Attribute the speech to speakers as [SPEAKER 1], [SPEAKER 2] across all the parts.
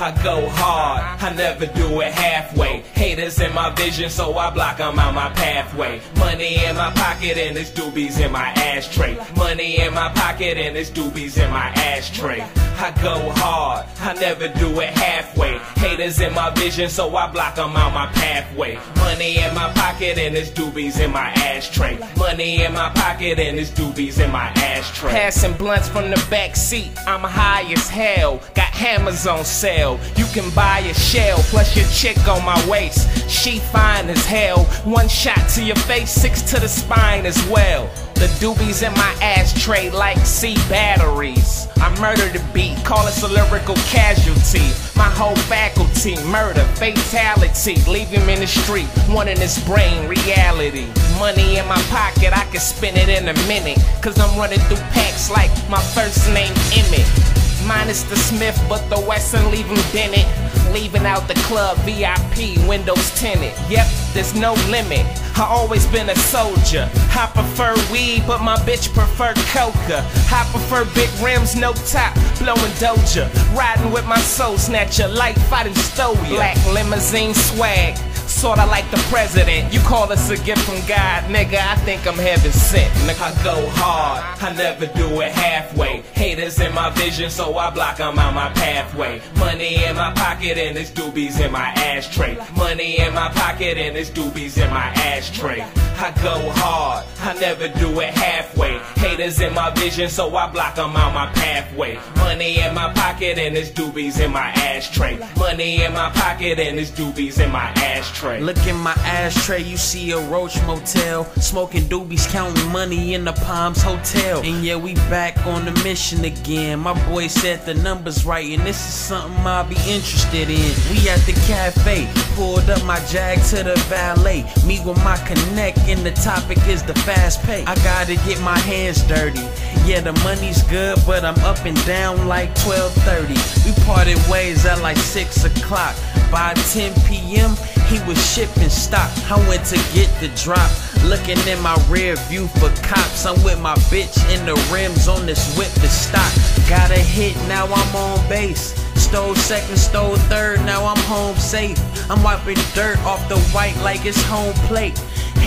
[SPEAKER 1] I go hard, I never do it halfway. Haters in my vision, so I block them out my pathway. Money in my pocket and it's doobies in my ashtray. Money in my pocket and it's doobies in my ashtray. I go hard, I never do it halfway. Haters in my vision, so I block them out my pathway. Money in my pocket and it's doobies in my ashtray. Money in my pocket and it's doobies in my ashtray.
[SPEAKER 2] Passing blunts from the back seat, I'm high as hell. Got hammers on sale. You can buy a shell, plus your chick on my waist. She fine as hell. One shot to your face, six to the spine as well. The doobies in my ashtray like C batteries. I murder the beat, call us a lyrical casualty. My whole faculty, murder, fatality. Leave him in the street, one in his brain, reality. Money in my pocket, I can spend it in a minute. Cause I'm running through packs like my first name Emmitt. Minus the Smith, but the Wesson leave him dented. Leaving out the club, VIP, windows tinted. Yep, there's no limit. I always been a soldier. I prefer weed, but my bitch prefer coca. I prefer big rims, no top, blowing doja. Riding with my soul snatcher, like fighting Stoya. Black limousine swag. Sorta like the president. You call us a gift from God, nigga. I think I'm heaven sent. Nigga.
[SPEAKER 1] I go hard, I never do it halfway. Haters in my vision, so I block them out my pathway. Money in my pocket and it's doobies in my ashtray. Money in my pocket and it's doobies in my ashtray. I go hard, I never do it halfway. Haters in my vision, so I block them out my pathway. Money in my pocket and it's doobies in my ashtray. Money in my pocket and it's doobies in my ashtray.
[SPEAKER 3] Look in my ashtray, you see a Roach Motel. Smoking doobies, counting money in the Palms Hotel. And yeah, we back on the mission again. My boy said the numbers right, and this is something I'll be interested in. We at the cafe, pulled up my jag to the valet. Me with my connect, and the topic is the fast pay. I gotta get my hands dirty. Yeah, the money's good, but I'm up and down like 12:30. We parted ways at like 6 o'clock. By 10 p.m., he was shipping stock. I went to get the drop. Looking in my rear view for cops. I'm with my bitch in the rims on this whip to stock. Got a hit, now I'm on base. Stole second, stole third, now I'm home safe. I'm wiping dirt off the white like it's home plate.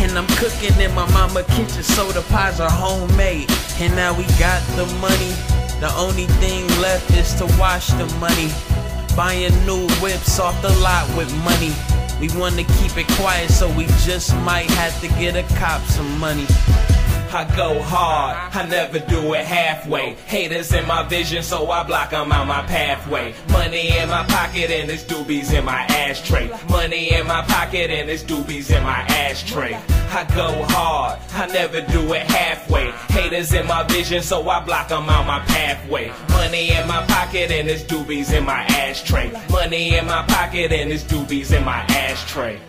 [SPEAKER 3] And I'm cooking in my mama kitchen, so the pies are homemade. And now we got the money. The only thing left is to wash the money. Buying new whips off the lot with money. We wanna keep it quiet, so we just might have to get a cop some money.
[SPEAKER 1] I go hard, I never do it halfway. Haters in my vision, so I block them out my pathway. Money in my pocket and it's doobies in my ashtray. Money in my pocket and it's doobies in my ashtray. I go hard, I never do it halfway. Haters in my vision, so I block them out my pathway. Money in my pocket and it's doobies in my ashtray. Money in my pocket and it's doobies in my ashtray.